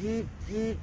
beep beep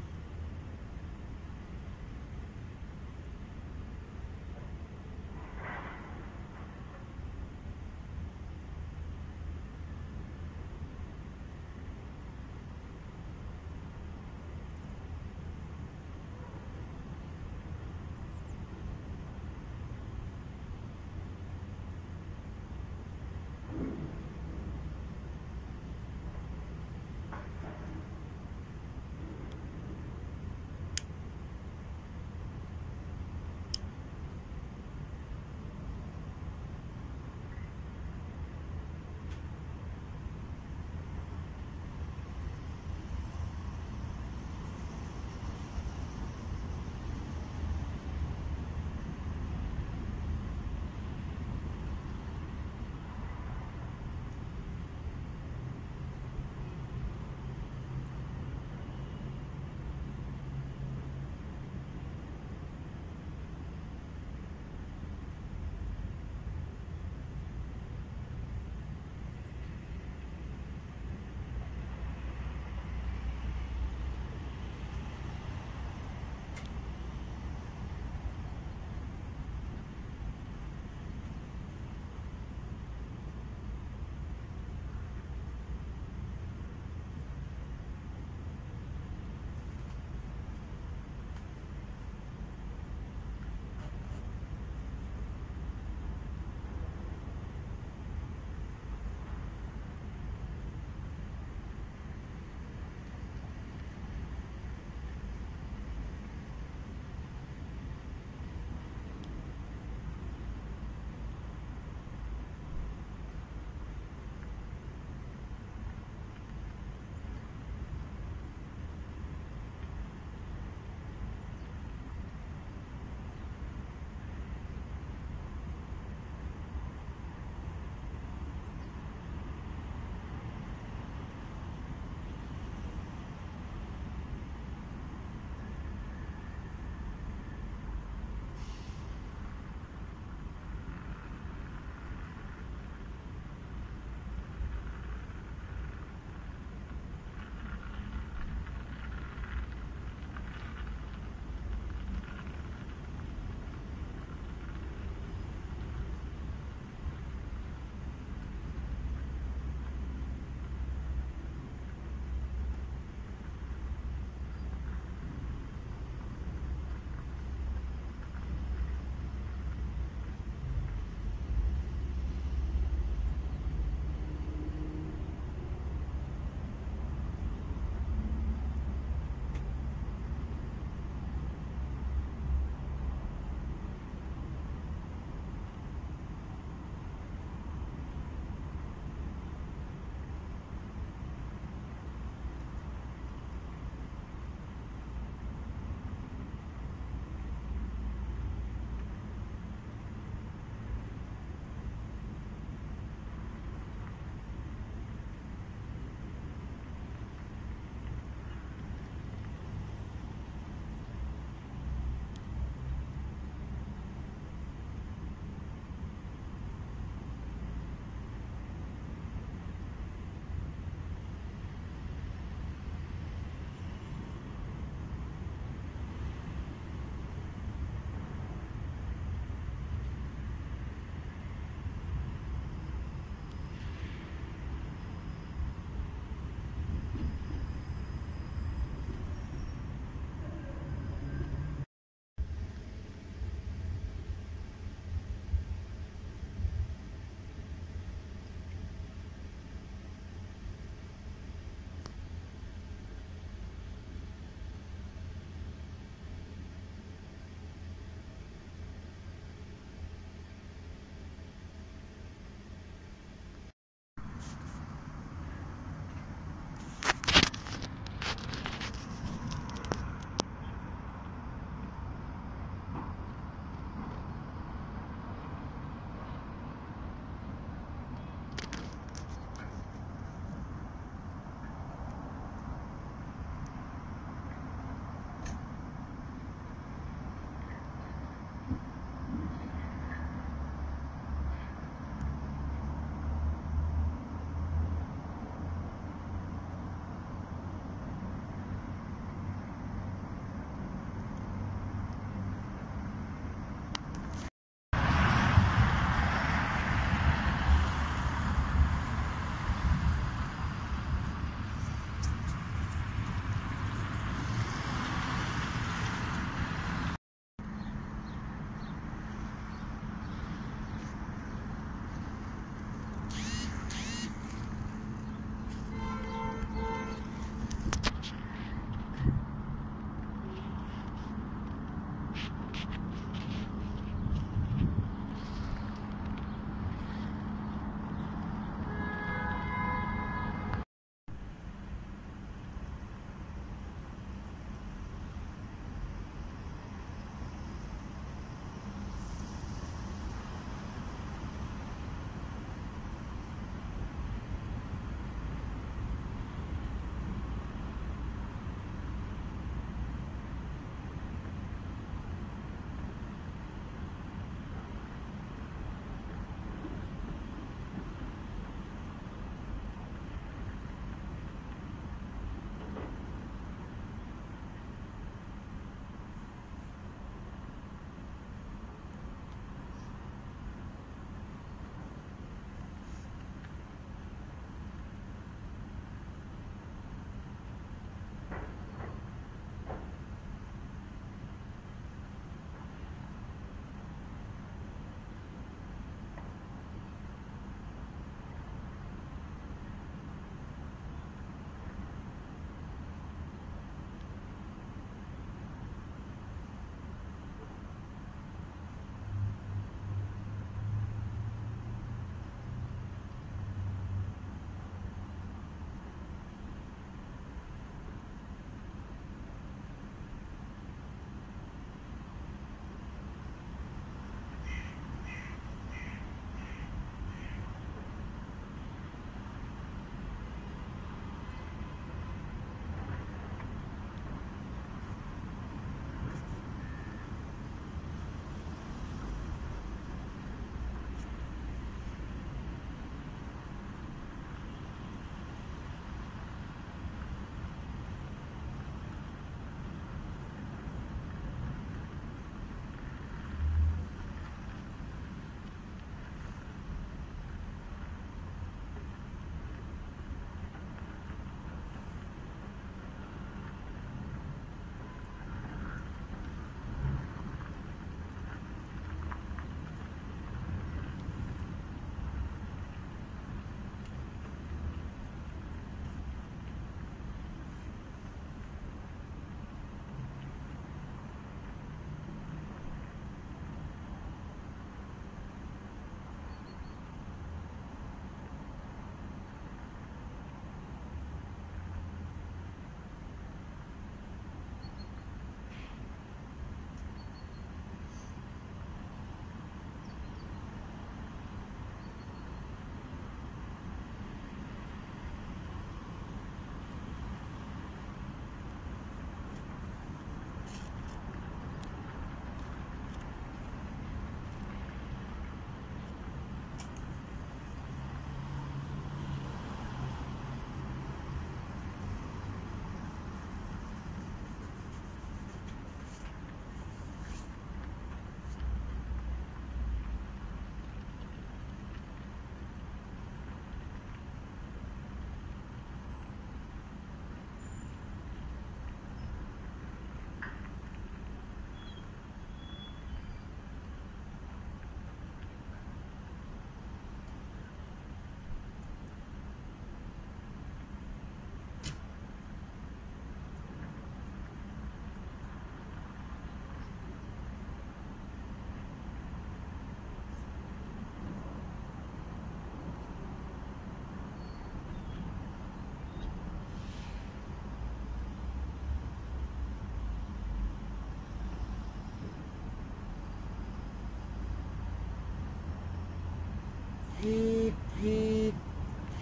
Keep, keep,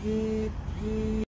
keep.